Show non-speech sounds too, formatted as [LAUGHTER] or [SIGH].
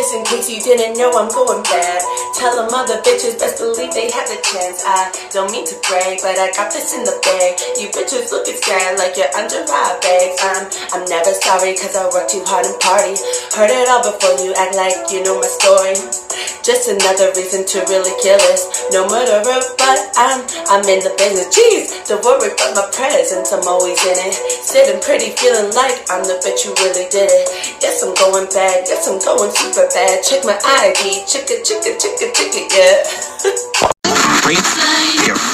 case you didn't know, I'm going bad. Tell them other bitches best believe they have a chance. I don't mean to brag, but I got this in the bag. You bitches looking sad like you're under my bags. I'm, I'm never sorry cause I work too hard and party. Heard it all before you act like you know my story. Just another reason to really kill us. No murderer, but I'm I'm in the business. Jeez, don't worry about my presence. I'm always in it. Sitting pretty, feeling like I'm the bitch who really did it. Yes, I'm going bad. Yes, I'm going super bad. Check my ID. Chicka, chicka, chicka, chicka, yeah. [LAUGHS]